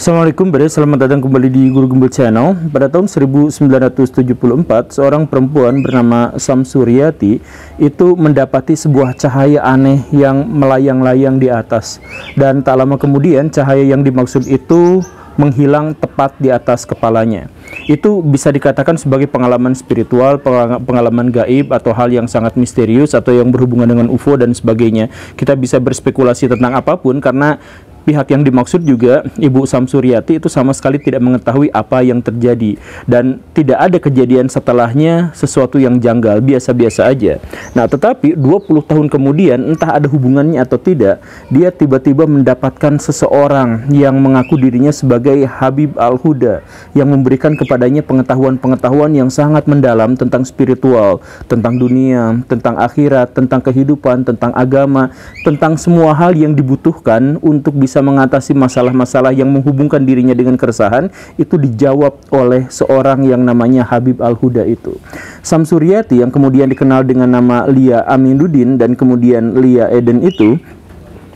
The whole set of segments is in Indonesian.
Assalamualaikum Bre, selamat datang kembali di Guru Gembel Channel. Pada tahun 1974, seorang perempuan bernama Samsuryati Itu mendapati sebuah cahaya aneh yang melayang-layang di atas. Dan tak lama kemudian cahaya yang dimaksud itu menghilang tepat di atas kepalanya. Itu bisa dikatakan sebagai pengalaman spiritual, pengalaman gaib atau hal yang sangat misterius atau yang berhubungan dengan UFO dan sebagainya. Kita bisa berspekulasi tentang apa pun karena pihak yang dimaksud juga Ibu Samsuryati itu sama sekali tidak mengetahui apa yang terjadi dan tidak ada kejadian setelahnya sesuatu yang janggal biasa-biasa aja. Nah, tetapi 20 tahun kemudian entah ada hubungannya atau tidak, dia tiba-tiba mendapatkan seseorang yang mengaku dirinya sebagai Habib Al-Huda yang memberikan kepadanya pengetahuan-pengetahuan yang sangat mendalam tentang spiritual, tentang dunia, tentang akhirat, tentang kehidupan, tentang agama, tentang semua hal yang dibutuhkan untuk bisa bisa mengatasi masalah-masalah yang menghubungkan dirinya dengan keresahan itu dijawab oleh seorang yang namanya Habib Al-Huda itu. Samsuryati yang kemudian dikenal dengan nama Lia Aminuddin dan kemudian Lia Eden itu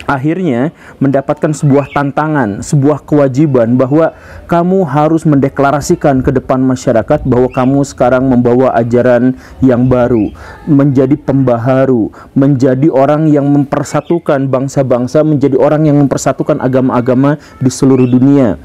akhirnya mendapatkan sebuah tantangan, sebuah kewajiban bahwa kamu harus mendeklarasikan ke depan masyarakat bahwa kamu sekarang membawa ajaran yang baru, menjadi pembaharu, menjadi orang yang mempersatukan bangsa-bangsa, menjadi orang yang mempersatukan agama-agama di seluruh dunia.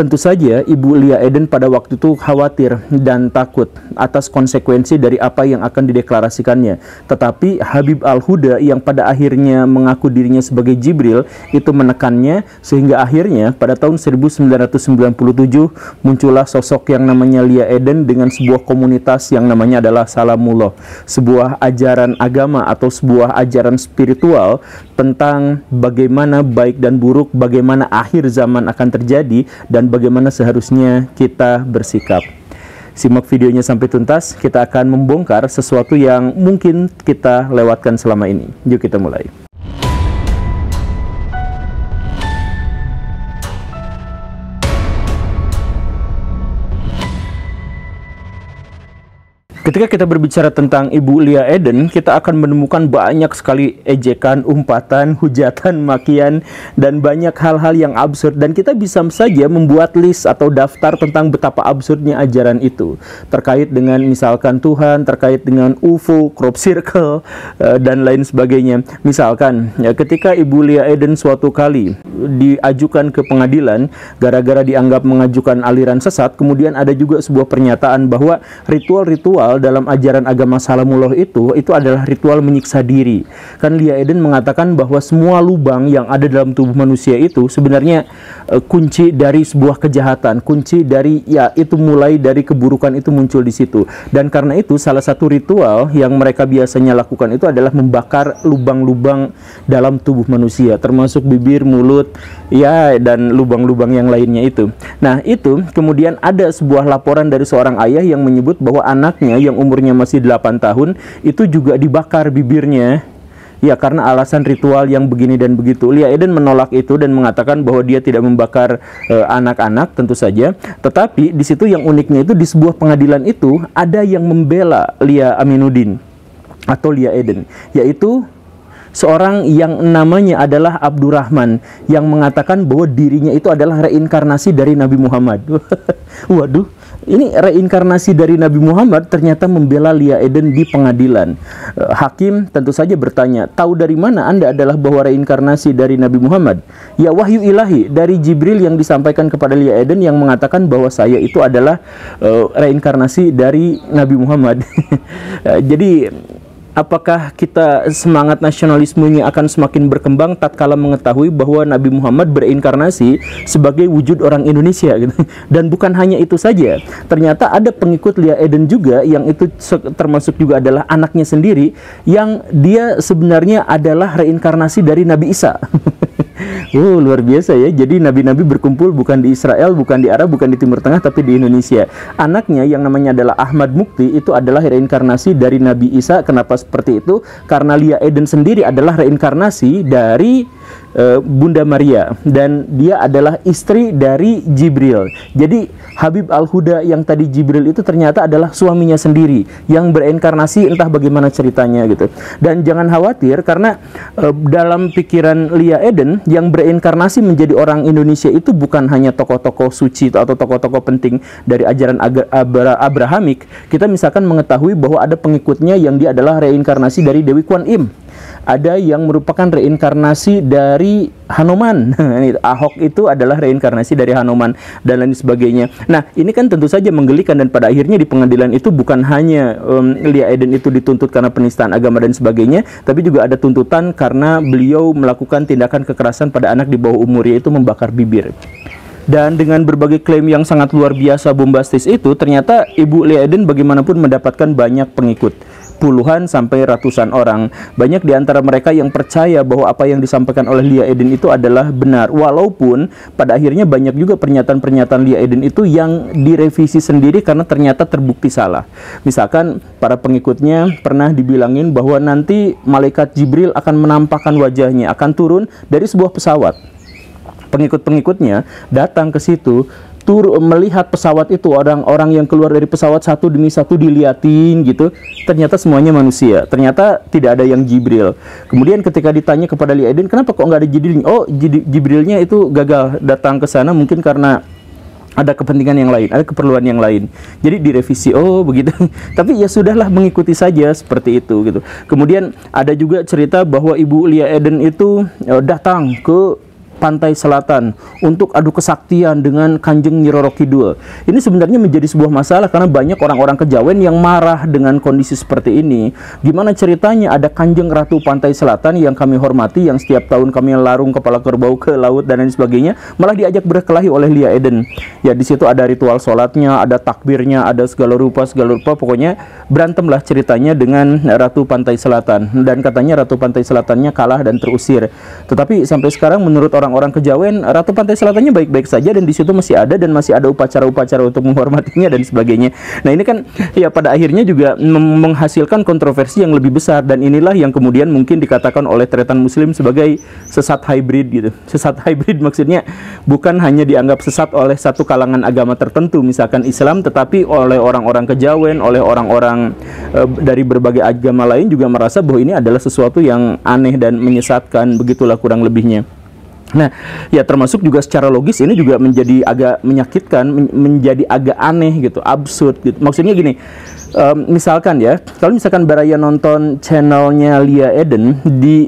Tentu saja Ibu Lia Eden pada waktu itu khawatir dan takut atas konsekuensi dari apa yang akan dideklarasikannya. Tetapi Habib Al-Huda yang pada akhirnya mengaku dirinya sebagai Jibril itu menekannya sehingga akhirnya pada tahun 1997 muncullah sosok yang namanya Lia Eden dengan sebuah komunitas yang namanya adalah Salamullah, sebuah ajaran agama atau sebuah ajaran spiritual tentang bagaimana baik dan buruk, bagaimana akhir zaman akan terjadi dan bagaimana seharusnya kita bersikap. Simak videonya sampai tuntas, kita akan membongkar sesuatu yang mungkin kita lewatkan selama ini. Yuk kita mulai. Ketika kita berbicara tentang Ibu Lia Eden, kita akan menemukan banyak sekali ejekan, umpatan, hujatan, makian, dan banyak hal-hal yang absurd. Dan kita bisa saja membuat list atau daftar tentang betapa absurdnya ajaran itu. Terkait dengan misalkan Tuhan, terkait dengan UFO, crop circle, eh, dan lain sebagainya. Misalkan, ya, ketika Ibu Lia Eden suatu kali diajukan ke pengadilan, gara-gara dianggap mengajukan aliran sesat, kemudian ada juga sebuah pernyataan bahwa ritual-ritual dalam ajaran agama Salamullah itu itu adalah ritual menyiksa diri. Kan Lia Eden mengatakan bahwa semua lubang yang ada dalam tubuh manusia itu sebenarnya uh, kunci dari sebuah kejahatan, kunci dari ya itu mulai dari keburukan itu muncul di situ. Dan karena itu salah satu ritual yang mereka biasanya lakukan itu adalah membakar lubang-lubang dalam tubuh manusia termasuk bibir, mulut, ya dan lubang-lubang yang lainnya itu. Nah, itu kemudian ada sebuah laporan dari seorang ayah yang menyebut bahwa anaknya yang umurnya masih 8 tahun itu juga dibakar bibirnya Ya karena alasan ritual yang begini dan begitu. Lia Eden menolak itu dan mengatakan bahwa dia tidak membakar eh, anak-anak uh, tentu saja. Tetapi di situ yang uniknya itu di sebuah pengadilan itu ada yang membela Lia Aminuddin atau Lia Eden, yaitu seorang yang namanya adalah Abdurrahman yang mengatakan bahwa dirinya itu adalah reinkarnasi dari Nabi Muhammad. Waduh, ini reinkarnasi dari Nabi Muhammad ternyata membela Lia Eden di pengadilan. Eh, hakim tentu saja bertanya, tahu dari mana Anda adalah bahwa reinkarnasi dari Nabi Muhammad? Ya wahyu ilahi dari Jibril yang disampaikan kepada Lia Eden yang mengatakan bahwa saya itu adalah uh, reinkarnasi dari Nabi Muhammad. Eh, jadi apakah kita semangat nasionalismenya akan semakin berkembang tatkala mengetahui bahwa Nabi Muhammad berinkarnasi sebagai wujud orang Indonesia gitu. Dan bukan hanya itu saja. Ternyata ada pengikut Lia Eden juga yang itu termasuk juga adalah anaknya sendiri yang dia sebenarnya adalah reinkarnasi dari Nabi Isa. Oh, luar biasa ya. Jadi nabi-nabi berkumpul bukan di Israel, bukan di Arab, bukan di Timur Tengah, tapi di Indonesia. Anaknya yang namanya adalah Ahmad Mukti itu adalah reinkarnasi dari Nabi Isa. Kenapa seperti itu? Karena Lia Eden sendiri adalah reinkarnasi dari uh, Bunda Maria dan dia adalah istri dari Jibril. Jadi Habib Al-Huda yang tadi Jibril itu ternyata adalah suaminya sendiri yang bereinkarnasi entah bagaimana ceritanya gitu. Dan jangan khawatir karena uh, dalam pikiran Lia Eden yang bereinkarnasi menjadi orang Indonesia itu bukan hanya tokoh-tokoh suci atau tokoh-tokoh penting dari ajaran Abrahamik. Kita misalkan mengetahui bahwa ada pengikutnya yang dia adalah reinkarnasi dari Dewi Kwan Im ada yang merupakan reinkarnasi dari Hanuman. Ahok itu adalah reinkarnasi dari Hanuman dan lain sebagainya. Nah, ini kan tentu saja menggelikan dan pada akhirnya di pengadilan itu bukan hanya um, Lia Eden itu dituntut karena penistaan agama dan sebagainya, tapi juga ada tuntutan karena beliau melakukan tindakan kekerasan pada anak di bawah umur yaitu membakar bibir. Dan dengan berbagai klaim yang sangat luar biasa bombastis itu, ternyata Ibu Lia Eden bagaimanapun mendapatkan banyak pengikut puluhan sampai ratusan orang. Banyak di antara mereka yang percaya bahwa apa yang disampaikan oleh Lia Eden itu adalah benar. Walaupun pada akhirnya banyak juga pernyataan-pernyataan Lia Eden itu yang direvisi sendiri karena ternyata terbukti salah. Misalkan para pengikutnya pernah dibilangin bahwa nanti malaikat Jibril akan menampakkan wajahnya, akan turun dari sebuah pesawat. Pengikut-pengikutnya datang ke situ tur melihat pesawat itu orang-orang yang keluar dari pesawat satu demi satu diliatin gitu ternyata semuanya manusia ternyata tidak ada yang Jibril kemudian ketika ditanya kepada Li kenapa kok nggak ada Jibril oh Jibrilnya itu gagal datang ke sana mungkin karena ada kepentingan yang lain, ada keperluan yang lain. Jadi direvisi, oh begitu. Tapi ya sudahlah mengikuti saja seperti itu gitu. Kemudian ada juga cerita bahwa Ibu Lia Eden itu uh, datang ke pantai selatan untuk adu kesaktian dengan Kanjeng Nyiroro Kidul. Ini sebenarnya menjadi sebuah masalah karena banyak orang-orang kejawen yang marah dengan kondisi seperti ini. Gimana ceritanya ada Kanjeng Ratu Pantai Selatan yang kami hormati yang setiap tahun kami larung kepala kerbau ke laut dan lain sebagainya malah diajak berkelahi oleh Lia Eden. Ya di situ ada ritual sholatnya, ada takbirnya, ada segala rupa segala rupa pokoknya berantemlah ceritanya dengan Ratu Pantai Selatan dan katanya Ratu Pantai Selatannya kalah dan terusir. Tetapi sampai sekarang menurut orang orang-orang kejawen Ratu Pantai Selatannya baik-baik saja dan di situ masih ada dan masih ada upacara-upacara untuk menghormatinya dan sebagainya. Nah ini kan ya pada akhirnya juga menghasilkan kontroversi yang lebih besar dan inilah yang kemudian mungkin dikatakan oleh tretan Muslim sebagai sesat hybrid gitu. Sesat hybrid maksudnya bukan hanya dianggap sesat oleh satu kalangan agama tertentu misalkan Islam tetapi oleh orang-orang kejawen, oleh orang-orang e, dari berbagai agama lain juga merasa bahwa ini adalah sesuatu yang aneh dan menyesatkan begitulah kurang lebihnya. Nah, ya termasuk juga secara logis ini juga menjadi agak menyakitkan, men menjadi agak aneh gitu, absurd gitu. Maksudnya gini, um, misalkan ya, kalau misalkan Baraya nonton channelnya Lia Eden di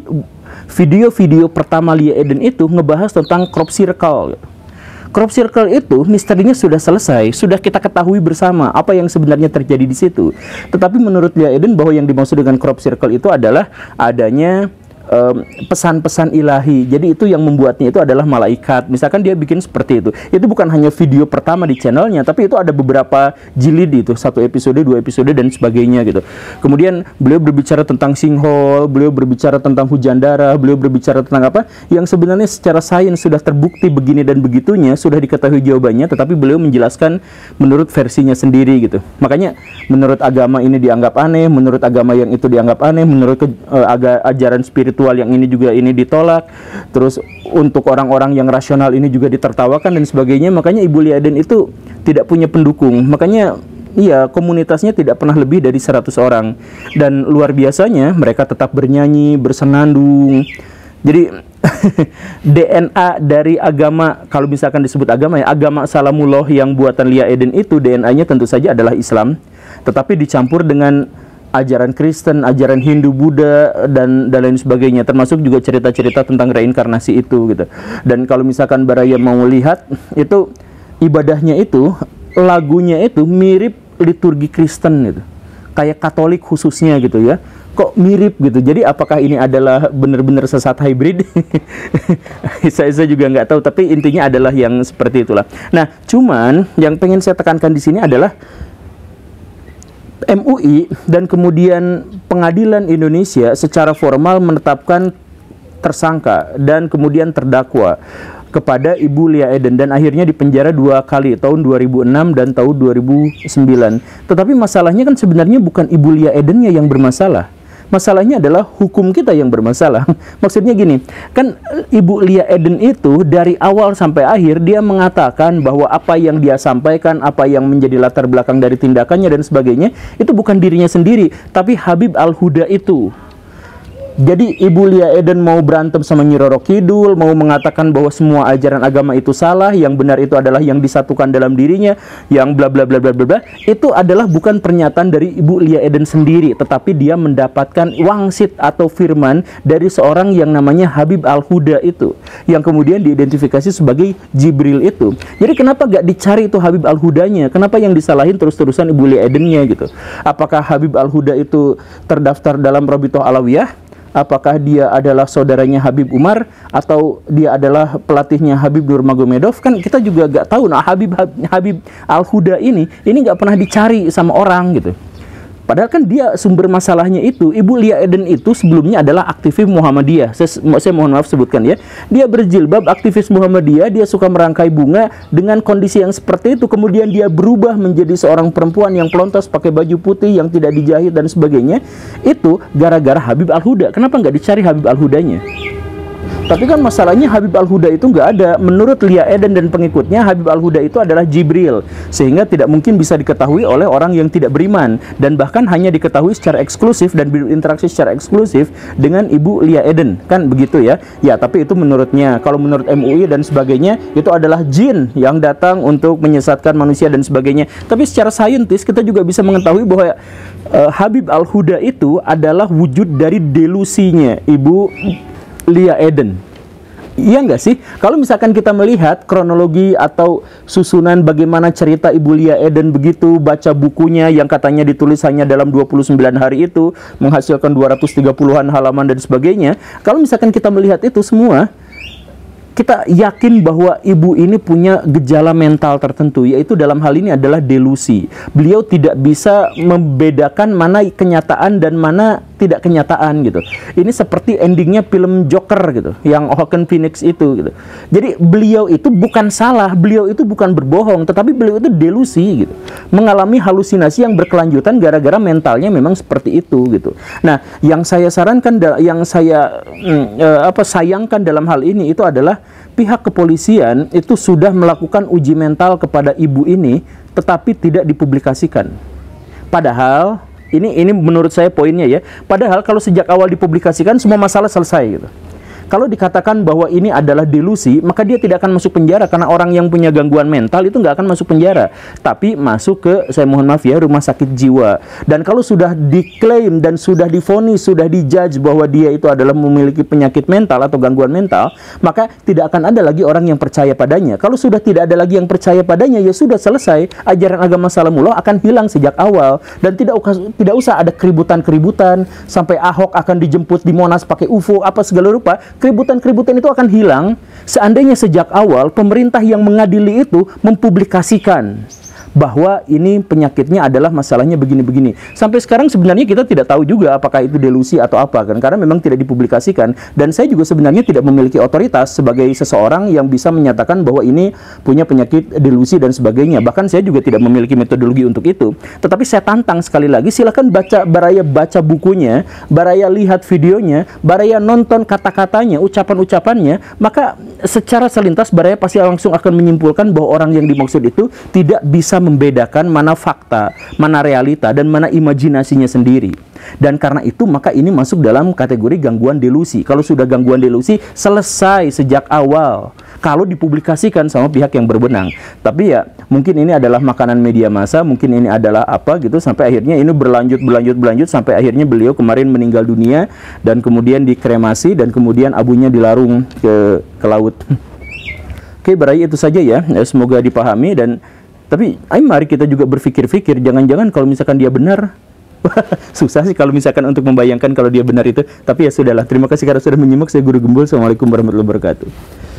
video-video pertama Lia Eden itu ngebahas tentang crop circle. Gitu. Crop circle itu misterinya sudah selesai, sudah kita ketahui bersama apa yang sebenarnya terjadi di situ. Tetapi menurut Lia Eden bahwa yang dimaksud dengan crop circle itu adalah adanya pesan-pesan ilahi. Jadi itu yang membuatnya itu adalah malaikat. Misalkan dia bikin seperti itu. Itu bukan hanya video pertama di channelnya, tapi itu ada beberapa jilid itu, satu episode, dua episode dan sebagainya gitu. Kemudian beliau berbicara tentang sinkhole, beliau berbicara tentang hujan darah, beliau berbicara tentang apa yang sebenarnya secara sains sudah terbukti begini dan begitunya, sudah diketahui jawabannya, tetapi beliau menjelaskan menurut versinya sendiri gitu. Makanya menurut agama ini dianggap aneh, menurut agama yang itu dianggap aneh, menurut uh, ajaran spiritual spiritual yang ini juga ini ditolak. Terus untuk orang-orang yang rasional ini juga ditertawakan dan sebagainya. Makanya Ibu Liaden itu tidak punya pendukung. Makanya Iya, komunitasnya tidak pernah lebih dari 100 orang. Dan luar biasanya mereka tetap bernyanyi, bersenandung. Jadi DNA dari agama kalau misalkan disebut agama ya, agama Salamullah yang buatan Lia Eden itu DNA-nya tentu saja adalah Islam, tetapi dicampur dengan ajaran Kristen, ajaran Hindu, Buddha dan dan lain sebagainya termasuk juga cerita-cerita tentang reinkarnasi itu gitu. Dan kalau misalkan Baraya mau lihat itu ibadahnya itu lagunya itu mirip liturgi Kristen gitu. Kayak Katolik khususnya gitu ya. Kok mirip gitu. Jadi apakah ini adalah benar-benar sesat hybrid? saya, saya juga nggak tahu tapi intinya adalah yang seperti itulah. Nah, cuman yang pengen saya tekankan di sini adalah MUI dan kemudian Pengadilan Indonesia secara formal menetapkan tersangka dan kemudian terdakwa kepada Ibu Lia Eden dan akhirnya dipenjara dua kali tahun 2006 dan tahun 2009. Tetapi masalahnya kan sebenarnya bukan Ibu Lia Edennya yang bermasalah, Masalahnya adalah hukum kita yang bermasalah. Maksudnya gini, kan Ibu Lia Eden itu dari awal sampai akhir dia mengatakan bahwa apa yang dia sampaikan, apa yang menjadi latar belakang dari tindakannya dan sebagainya itu bukan dirinya sendiri, tapi Habib Al-Huda itu. Jadi Ibu Lia Eden mau berantem sama Nyi Roro Kidul, mau mengatakan bahwa semua ajaran agama itu salah, yang benar itu adalah yang disatukan dalam dirinya, yang bla bla bla bla bla bla. Itu adalah bukan pernyataan dari Ibu Lia Eden sendiri, tetapi dia mendapatkan wangsit atau firman dari seorang yang namanya Habib Al-Huda itu, yang kemudian diidentifikasi sebagai Jibril itu. Jadi kenapa gak dicari itu Habib Al-Hudanya? Kenapa yang disalahin terus-terusan Ibu Lia Edennya gitu? Apakah Habib Al-Huda itu terdaftar dalam Robitoh Alawiyah? Apakah dia adalah saudaranya Habib Umar atau dia adalah pelatihnya Habib Nurmagomedov? Kan kita juga gak tahu. Nah Habib Habib Al Huda ini ini nggak pernah dicari sama orang gitu Padahal kan dia sumber masalahnya itu, Ibu Lia Eden itu sebelumnya adalah aktivis Muhammadiyah. Saya, saya mohon maaf sebutkan ya. Dia berjilbab, aktivis Muhammadiyah, dia suka merangkai bunga dengan kondisi yang seperti itu. Kemudian dia berubah menjadi seorang perempuan yang pelontos pakai baju putih yang tidak dijahit dan sebagainya. Itu gara-gara Habib Al-Huda. Kenapa nggak dicari Habib Al-Hudanya? Tapi kan masalahnya Habib Al-Huda itu nggak ada. Menurut Lia Eden dan pengikutnya, Habib Al-Huda itu adalah Jibril. Sehingga tidak mungkin bisa diketahui oleh orang yang tidak beriman. Dan bahkan hanya diketahui secara eksklusif dan berinteraksi secara eksklusif dengan Ibu Lia Eden. Kan begitu ya? Ya, tapi itu menurutnya. Kalau menurut MUI dan sebagainya, itu adalah jin yang datang untuk menyesatkan manusia dan sebagainya. Tapi secara saintis, kita juga bisa mengetahui bahwa uh, Habib Al-Huda itu adalah wujud dari delusinya Ibu Lia Eden. Iya nggak sih? Kalau misalkan kita melihat kronologi atau susunan bagaimana cerita Ibu Lia Eden begitu, baca bukunya yang katanya ditulis hanya dalam 29 hari itu, menghasilkan 230-an halaman dan sebagainya. Kalau misalkan kita melihat itu semua, kita yakin bahwa ibu ini punya gejala mental tertentu yaitu dalam hal ini adalah delusi. Beliau tidak bisa membedakan mana kenyataan dan mana tidak kenyataan gitu. Ini seperti endingnya film Joker gitu, yang Joaquin Phoenix itu gitu. Jadi beliau itu bukan salah, beliau itu bukan berbohong, tetapi beliau itu delusi gitu. Mengalami halusinasi yang berkelanjutan gara-gara mentalnya memang seperti itu gitu. Nah, yang saya sarankan yang saya mm, eh, apa sayangkan dalam hal ini itu adalah pihak kepolisian itu sudah melakukan uji mental kepada ibu ini tetapi tidak dipublikasikan. Padahal ini ini menurut saya poinnya ya. Padahal kalau sejak awal dipublikasikan semua masalah selesai gitu. Kalau dikatakan bahwa ini adalah delusi, maka dia tidak akan masuk penjara karena orang yang punya gangguan mental itu nggak akan masuk penjara, tapi masuk ke saya mohon maaf ya rumah sakit jiwa. Dan kalau sudah diklaim dan sudah difonis, sudah dijudge bahwa dia itu adalah memiliki penyakit mental atau gangguan mental, maka tidak akan ada lagi orang yang percaya padanya. Kalau sudah tidak ada lagi yang percaya padanya, ya sudah selesai. Ajaran agama Salamullah akan hilang sejak awal dan tidak tidak usah ada keributan-keributan sampai Ahok akan dijemput di Monas pakai UFO apa segala rupa keributan-keributan itu akan hilang seandainya sejak awal pemerintah yang mengadili itu mempublikasikan bahwa ini penyakitnya adalah masalahnya begini-begini. Sampai sekarang sebenarnya kita tidak tahu juga apakah itu delusi atau apa kan karena memang tidak dipublikasikan dan saya juga sebenarnya tidak memiliki otoritas sebagai seseorang yang bisa menyatakan bahwa ini punya penyakit delusi dan sebagainya. Bahkan saya juga tidak memiliki metodologi untuk itu. Tetapi saya tantang sekali lagi silakan baca baraya baca bukunya, baraya lihat videonya, baraya nonton kata-katanya, ucapan-ucapannya, maka secara selintas baraya pasti langsung akan menyimpulkan bahwa orang yang dimaksud itu tidak bisa membedakan mana fakta, mana realita, dan mana imajinasinya sendiri. Dan karena itu maka ini masuk dalam kategori gangguan delusi. Kalau sudah gangguan delusi selesai sejak awal. Kalau dipublikasikan sama pihak yang berbenang. Tapi ya mungkin ini adalah makanan media massa, mungkin ini adalah apa gitu sampai akhirnya ini berlanjut berlanjut berlanjut sampai akhirnya beliau kemarin meninggal dunia dan kemudian dikremasi dan kemudian abunya dilarung ke ke laut. Oke, berarti itu saja ya. Semoga dipahami dan tapi ayo mari kita juga berpikir-pikir, jangan-jangan kalau misalkan dia benar, susah sih kalau misalkan untuk membayangkan kalau dia benar itu. Tapi ya sudahlah, terima kasih karena sudah menyimak. Saya Guru Gembul. Assalamualaikum warahmatullahi wabarakatuh.